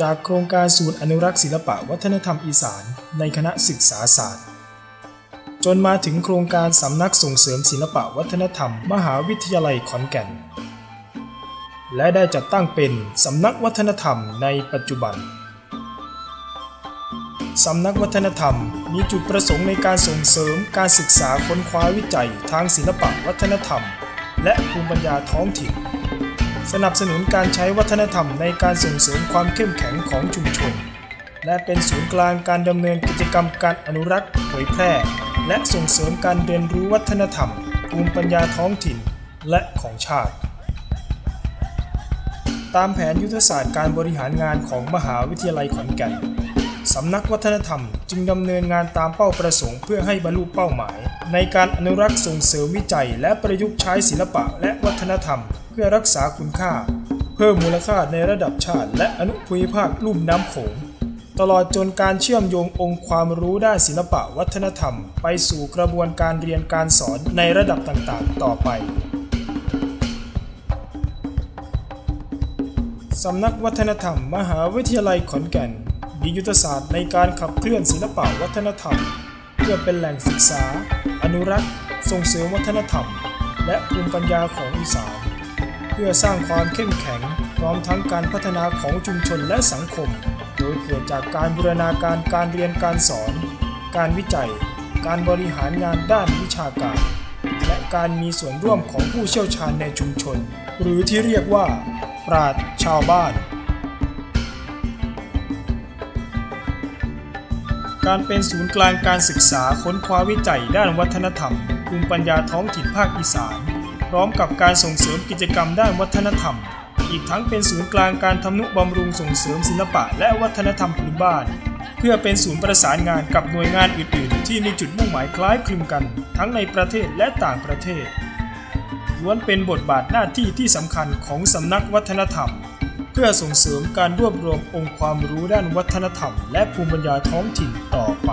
จากโครงการศูนย์อนุรักษ์ศิลปะวัฒนธรรมอีสานในคณะศึกษาศาสตร์ จนมาถึงโครงการสำนักส่งเสริมศิลปะวัฒนธรรม มหาวิทยาลัยขอนแก่น และได้จัดตั้งเป็นสำนักวัฒนธรรมในปัจจุบันสำนักวัฒนธรรมมีจุดประสงค์ในการส่งเสริมการศึกษาค้นคว้าวิจัยทางศิลปะวัฒนธรรม และภูมิปัญญาท้องถิ่น สนับสนุนการใช้วัฒนธรรมในการส่งเสริมความเข้มแข็งของชุมชน และเป็นศูนย์กลางการดำเนินกิจกรรมการอนุรักษ์เผยแพร่ และส่งเสริมการเรียนรู้วัฒนธรรมภูมิปัญญาท้องถิ่นและของชาติ ตามแผนยุทธศาสตร์การบริหารงานของมหาวิทยาลัยขอนแก่นสำนักวัฒนธรรมจึงดำเนินงานตามเป้าประสงค์เพื่อให้บรรลุเป้าหมาย ในการอนุรักษ์ส่งเสริมวิจัย และประยุกต์ใช้ศิลปะและวัฒนธรรม พื่อรักษาคุณค่า เพิ่มมูลค่าในระดับชาติ และอนุภูมิภาคลุ่มน้ำโขงตลอดจนการเชื่อมโยงองค์ความรู้ด้านศิลปะวัฒนธรรม ไปสู่กระบวนการเรียนการสอนในระดับต่างๆ ต่อไป สำนักวัฒนธรรม มหาวิทยาลัยขอนแก่นมียุทธศาสตร์ในการขับเคลื่อนศิลปะวัฒนธรรม เพื่อเป็นแหล่งศึกษา อนุรักษ์ ส่งเสริมวัฒนธรรม และภูมิปัญญาของอีสาน พื่อสร้างความเข้มแข็ง พร้อมทั้งการพัฒนาของชุมชนและสังคม โดยเกิดจากการบูรณาการการเรียนการสอน การวิจัย การบริหารงานด้านวิชาการ และการมีส่วนร่วมของผู้เชี่ยวชาญในชุมชน หรือที่เรียกว่า ปราชญ์ชาวบ้าน การเป็นศูนย์กลางการศึกษาค้นคว้าวิจัยด้านวัฒนธรรมภูมิปัญญาท้องถิ่นภาคอีสาน พร้อมกับการส่งเสริมกิจกรรมด้านวัฒนธรรม อีกทั้งเป็นศูนย์กลางการทำนุบำรุงส่งเสริมศิลปะและวัฒนธรรมพื้นบ้าน เพื่อเป็นศูนย์ประสานงานกับหน่วยงานอื่น ๆ ที่มีจุดมุ่งหมายคล้ายคลึงกัน ทั้งในประเทศและต่างประเทศล้วนเป็นบทบาทหน้าที่ที่สำคัญของสำนักวัฒนธรรม เพื่อส่งเสริมการรวบรวมองค์ความรู้ด้านวัฒนธรรม และภูมิปัญญาท้องถิ่นต่อไป